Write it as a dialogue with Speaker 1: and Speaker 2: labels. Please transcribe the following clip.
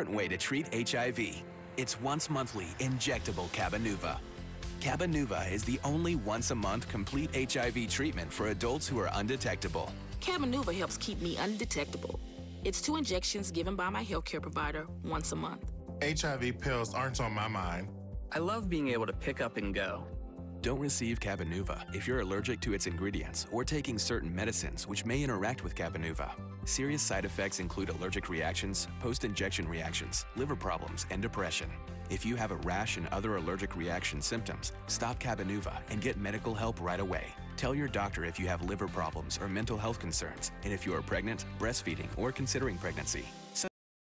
Speaker 1: different way to treat HIV. It's once monthly injectable Cabenuva. Cabenuva is the only once a month complete HIV treatment for adults who are undetectable.
Speaker 2: Cabenuva helps keep me undetectable. It's two injections given by my healthcare provider once a month.
Speaker 3: HIV pills aren't on my mind.
Speaker 4: I love being able to pick up and go.
Speaker 1: Don't receive Cabenuva if you're allergic to its ingredients or taking certain medicines which may interact with Cabenuva. Serious side effects include allergic reactions, post injection reactions, liver problems, and depression. If you have a rash and other allergic reaction symptoms, stop Cabenuva and get medical help right away. Tell your doctor if you have liver problems or mental health concerns, and if you are pregnant, breastfeeding, or considering pregnancy.